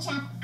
chapter.